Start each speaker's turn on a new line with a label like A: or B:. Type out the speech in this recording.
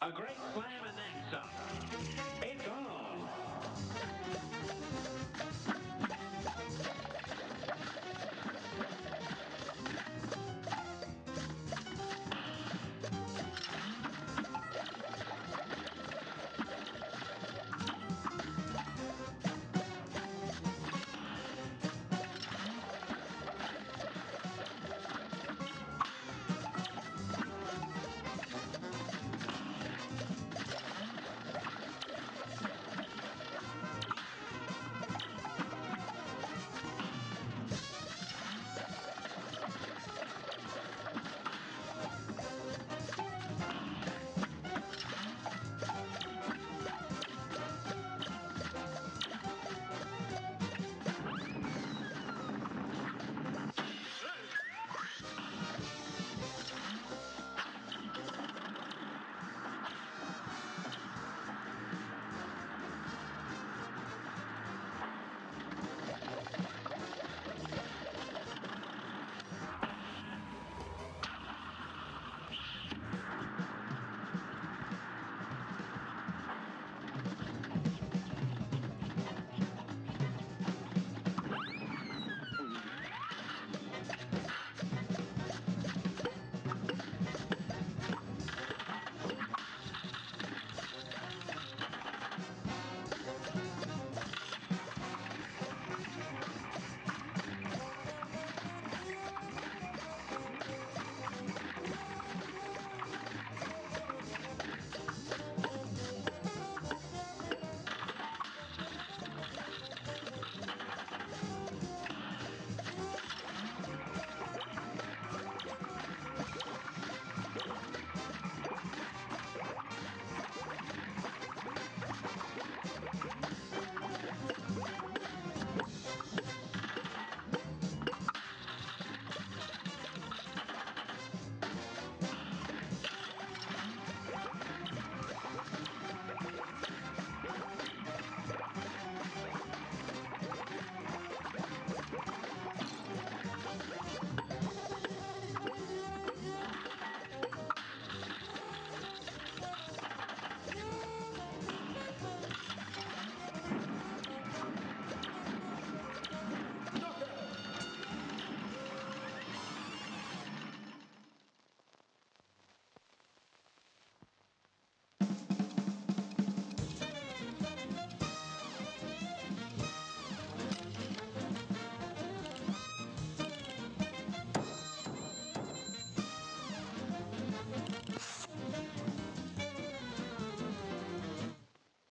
A: A great slam and then some. It's on.